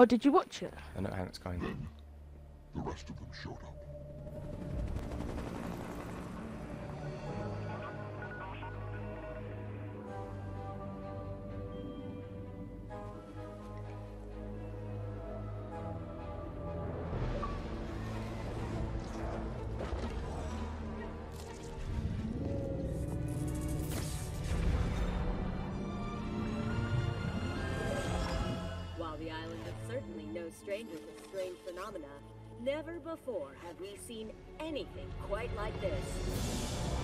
Oh, did you watch it? I know how it's going. The rest of them showed up. Before have we seen anything quite like this.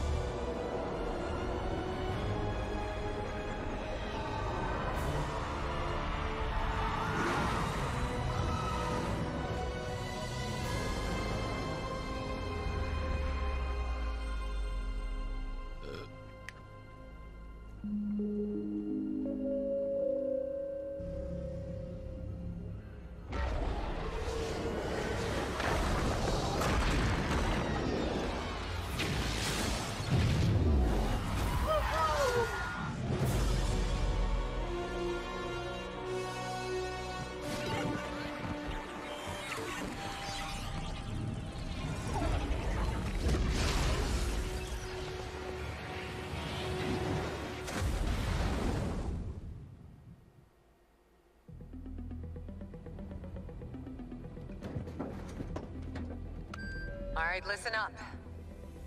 Right, listen up.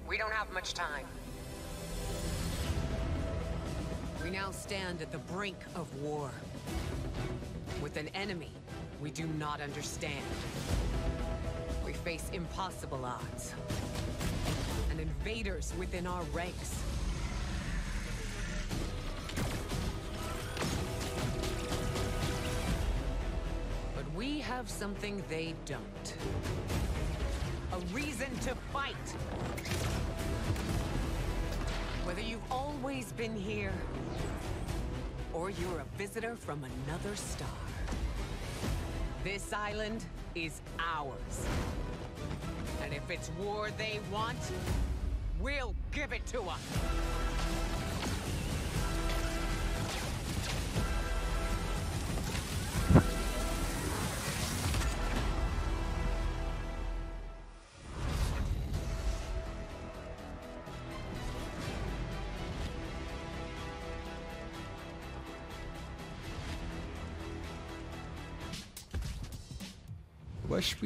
We don't have much time. We now stand at the brink of war. With an enemy we do not understand. We face impossible odds. And invaders within our ranks. But we have something they don't. A reason to fight. Whether you've always been here, or you're a visitor from another star. This island is ours. And if it's war they want, we'll give it to them.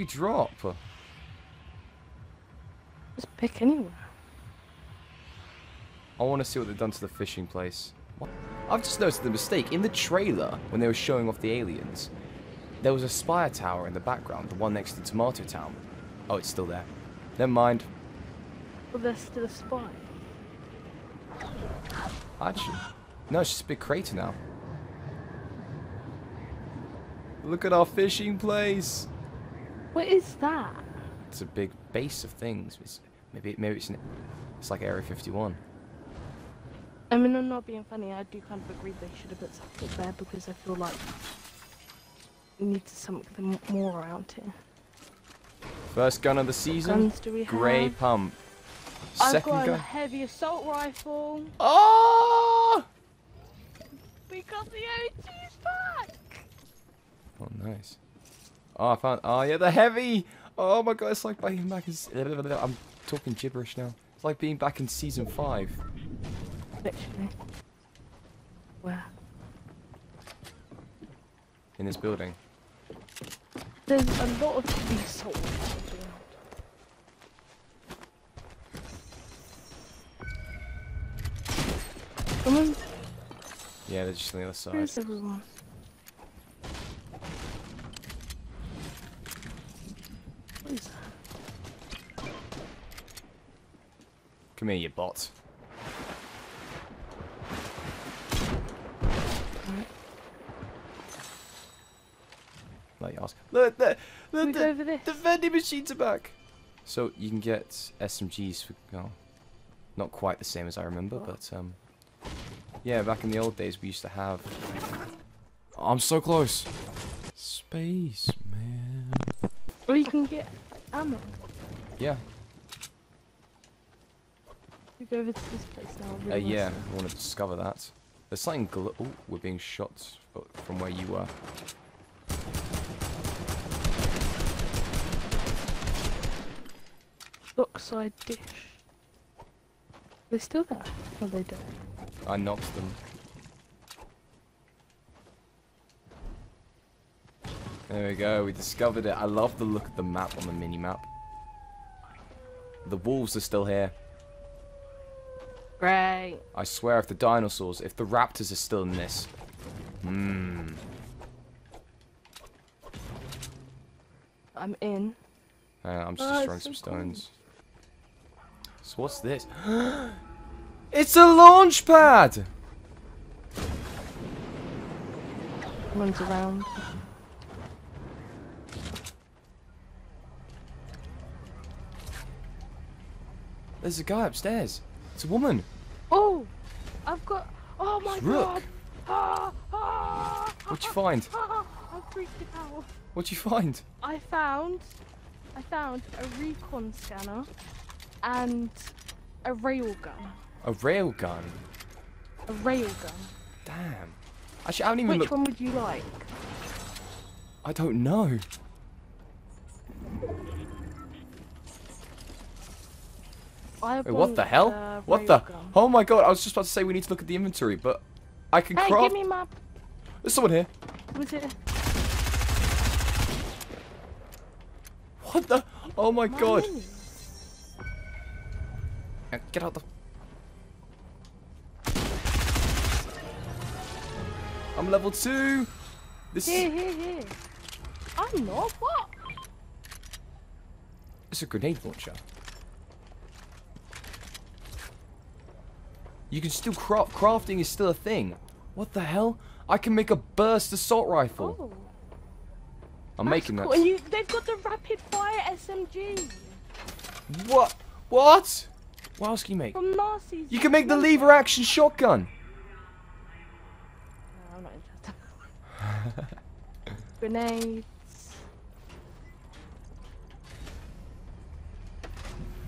We drop? Just pick anywhere. I want to see what they've done to the fishing place. I've just noticed the mistake. In the trailer, when they were showing off the aliens, there was a spire tower in the background, the one next to Tomato Town. Oh, it's still there. Never mind. Well, there's still a spy. Actually, no, it's just a big crater now. Look at our fishing place. What is that? It's a big base of things. It's, maybe maybe it's an, it's like Area 51. I mean, I'm not being funny. I do kind of agree they should have put something there because I feel like we need something more around here. First gun of the season. Guns do we Grey have? pump. I've Second got a gun. heavy assault rifle. Oh! We got the OGs back. Oh, nice. Oh, I found. Oh, yeah, the heavy. Oh my god, it's like being back in. I'm talking gibberish now. It's like being back in season five. Literally. Where? In this building. There's a lot of heavy assault rifles around. Come on, Yeah, they're just on the other side. where's everyone is that? Come here, you bot. Like you ask. Look, the, the, the, over this. the vending machines are back. So you can get SMGs for, well, not quite the same as I remember, but um, yeah, back in the old days we used to have. Oh, I'm so close. Space man. Or you can get ammo. Yeah, we go over to this place now. Really uh, yeah. I want to discover that. There's something gl- we're being shot from where you were. Oxide dish. Are they still there? Or are they dead? I knocked them. There we go, we discovered it. I love the look of the map on the mini-map. The wolves are still here. Great. I swear if the dinosaurs, if the raptors are still in this. Hmm. I'm in. Uh, I'm just Oh, destroying some so cool. stones. So what's this? it's a launch pad! Runs around. There's a guy upstairs. It's a woman. Oh! I've got. Oh my It's Rook. god! Ah, ah, What'd you find? ah, I freaked out. What'd you find? I found. I found a recon scanner and a railgun. A railgun. A railgun. Damn. Actually, I haven't even Which one would you like? I don't know. Wait, what the hell? uh, what the? Oh my god, I was just about to say we need to look at the inventory, but I can Hey, craft. give me map. There's someone here. Was it? What the? Oh my my god. Uh, Get out the. I'm level two. This Here, is here, here. I'm not. What? it's a grenade launcher. You can still craft. Crafting is still a thing. What the hell? I can make a burst assault rifle. Oh. I'm that's making cool. that. And you, they've got the rapid fire SMG What? What? What else can you make? from Nazis. You can make the lever action shotgun. No, I'm not interested. Grenades.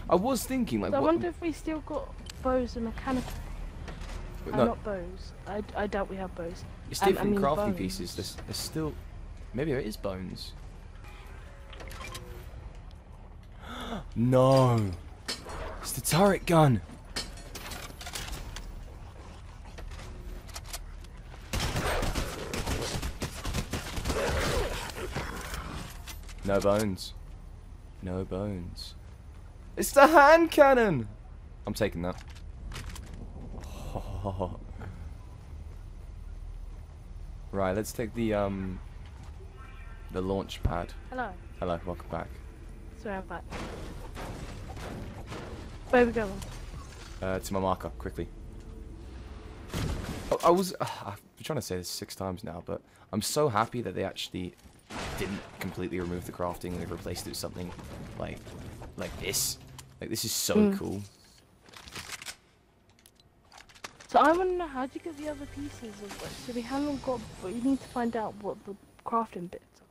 I was thinking like So I wonder if we still got bows and mechanical. Uh, no, not bows. I, I doubt we have bows. it's um, I different mean crafting bones. pieces. There's, there's still. Maybe it is bones. no. It's the turret gun. No bones. No bones. It's the hand cannon. I'm taking that. Right, let's take the um the launch pad. Hello. Hello, welcome back. Sorry, I'm back. Where we going? Uh, to my marker, quickly. Oh, I was uh, I've been trying to say this six times now, but I'm so happy that they actually didn't completely remove the crafting. They replaced it with something like like this. Like this is so Mm. cool. So I want to know how do you get the other pieces of it? So we haven't got, but you need to find out what the crafting bits are.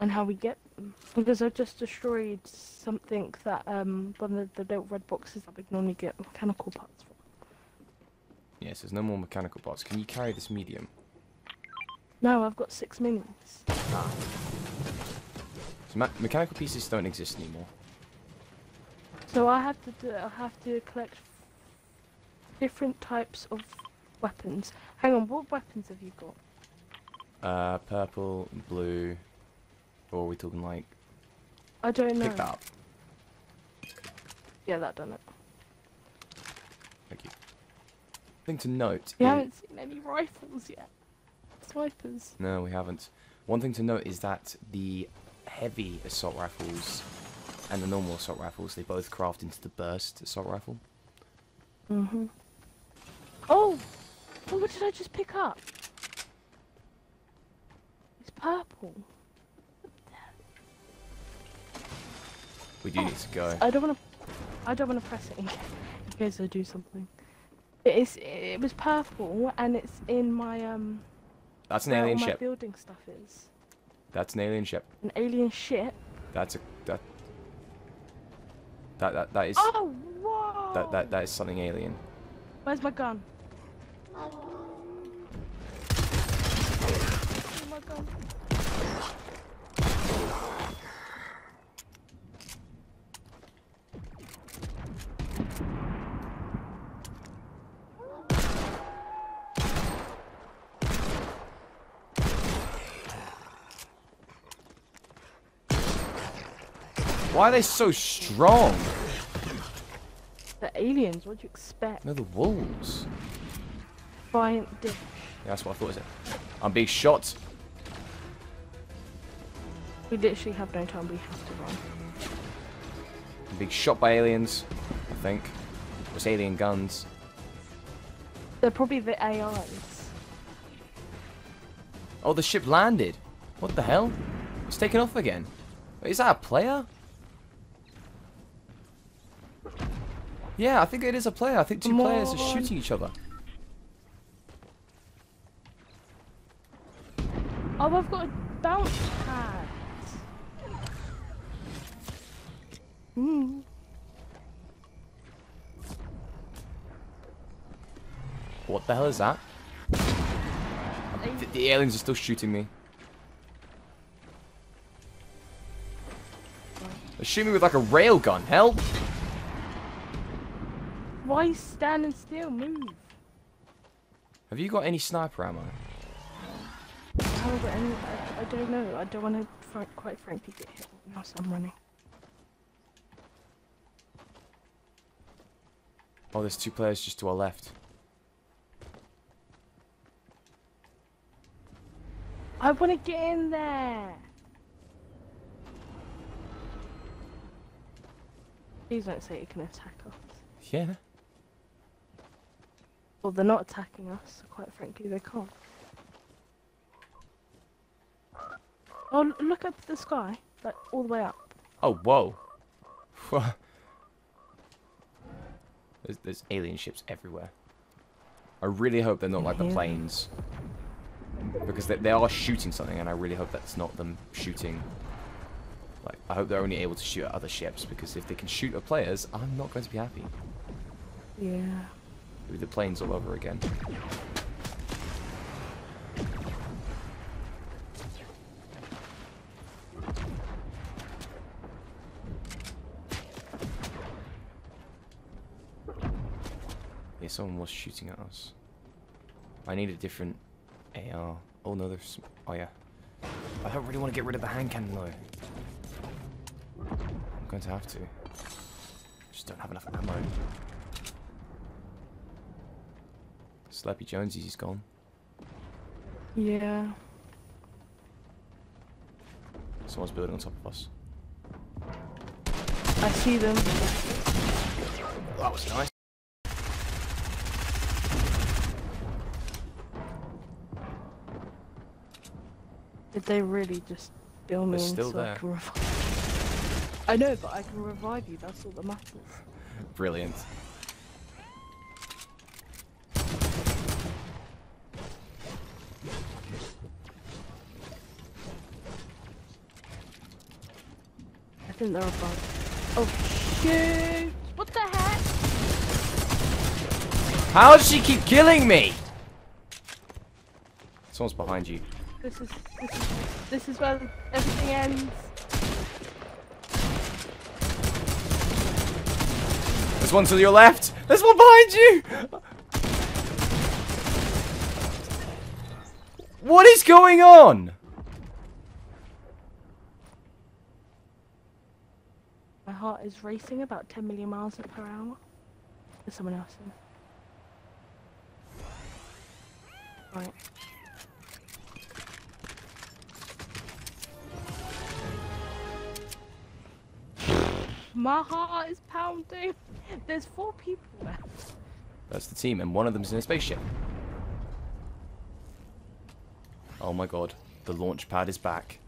And how we get them. Because I've just destroyed something that, um, one of the little red boxes that we normally get mechanical parts from. Yes, there's no more mechanical parts. Can you carry this medium? No, I've got six minis. So mechanical pieces don't exist anymore. So I have to do, I have to collect different types of weapons. Hang on, what weapons have you got? Uh, purple, blue, or are we talking like I don't know. pick that up? Yeah, that done it. Thank you. Thing to note. We is- haven't seen any rifles yet. Snipers. No, we haven't. One thing to note is that the heavy assault rifles and the normal assault rifles, they both craft into the burst assault rifle. Mm-hmm. Oh! oh! What did I just pick up? It's purple. We do need to go. I don't want to. I don't want to press it in, ca- in case I do something. It is. It was purple, and it's in my um. That's an alien all my ship. building stuff is. That's an alien ship. An alien ship. That's a that. That that that is Oh! Whoa! that that that is something alien. Where's my gun? Why are they so strong? The aliens, what do you expect? No, the wolves. Giant. Yeah, that's what I thought. Is it? I'm being shot. We literally have no time, we have to run. I'm being shot by aliens. I think. It's alien guns. They're probably the AIs. Oh, the ship landed. What the hell? It's taken off again. Wait, is that a player? Yeah, I think it is a player. I think two players are shooting each other. Oh, I've got a bounce pad. Hmm. What the hell is that? The, the aliens are still shooting me. They shoot me with like a railgun. Help! Why you standing still? Move. Have you got any sniper ammo? I got any. I, I don't know. I don't want to, fr quite frankly, get hit whilst I'm running. Oh, there's two players just to our left. I want to get in there. Please don't say it can attack us. Yeah. Well, they're not attacking us, so quite frankly, they can't. Oh, look at the sky, like all the way up. Oh, whoa. there's, there's alien ships everywhere. I really hope they're not like the planes. Because they, they are shooting something, and I really hope that's not them shooting. Like, I hope they're only able to shoot at other ships, because if they can shoot at players, I'm not going to be happy. Yeah. It'll be the planes all over again. Someone was shooting at us. I need a different AR. Oh no, there's... Oh yeah. I don't really want to get rid of the hand cannon though. I'm going to have to. Just don't have enough ammo. Slappy Jonesy's he's gone. Yeah. Someone's building on top of us. I see them. That was nice. Did they really just kill me still so I there. can revive? I know, but I can revive you. That's all that matters. Brilliant. I think they're above. Oh shoot! What the heck? How does she keep killing me? Someone's behind you. This is this is this is where everything ends. There's one to your left. There's one behind you. What is going on? My heart is racing about 10 million miles per hour. There's someone else in. Right. My heart is pounding. There's four people left. That's the team, and one of them's in a spaceship. Oh my god, the launch pad is back.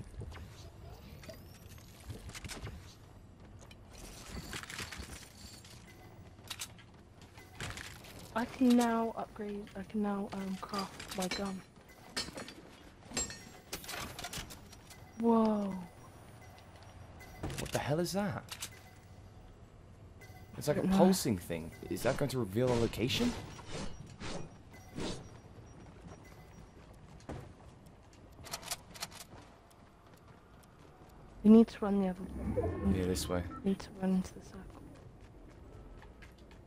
I can now upgrade. I can now um craft my gun. Whoa. What the hell is that? It's like a pulsing thing. Is that going to reveal a location? We need to run the other way. Yeah, this way. We need to run into the circle.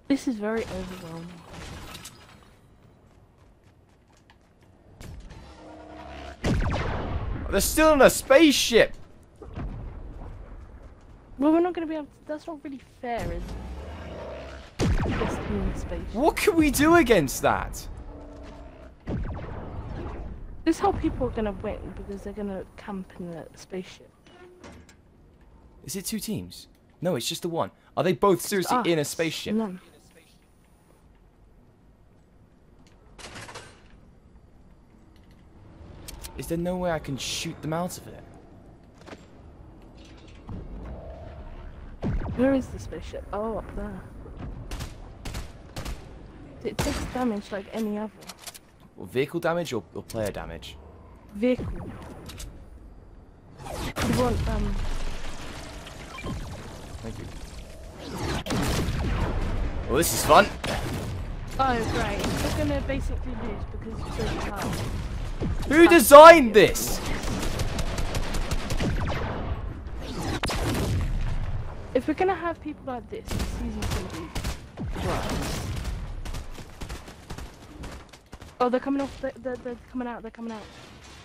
This is very overwhelming. Oh, they're still in a spaceship! Well, we're not gonna be able. To, that's not really fair, is it? What can we do against that? This is how people are gonna win because they're gonna camp in the spaceship. Is it two teams? No, it's just the one. Are they both seriously in a spaceship? No. Is there no way I can shoot them out of it? Where is the spaceship? Oh, up there. It takes damage like any other Well, vehicle damage or, or player damage? vehicle. You want um Thank you. Well, this is fun. Oh great. We're gonna basically lose because it's so hard. Who designed this? If we're gonna have people like this, season's gonna be worse. Oh, they're coming off. They're, they're, they're coming out. They're coming out.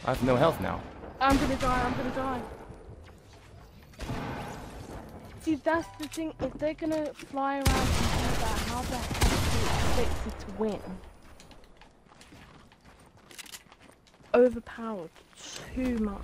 I have no health now. I'm gonna die. I'm gonna die. See, that's the thing. If they're gonna fly around and do that, how the heck do you expect it to win? Overpowered too much.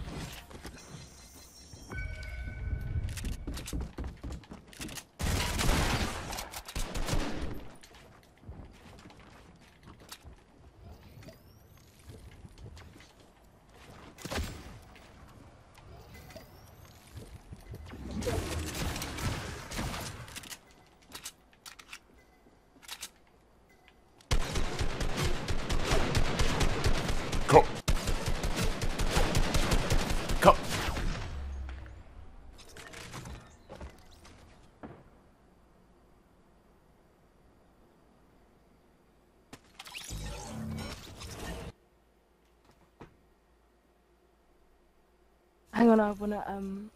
Hang on, I wanna um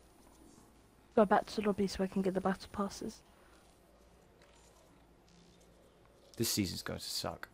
go back to the lobby so I can get the battle passes. This season's going to suck.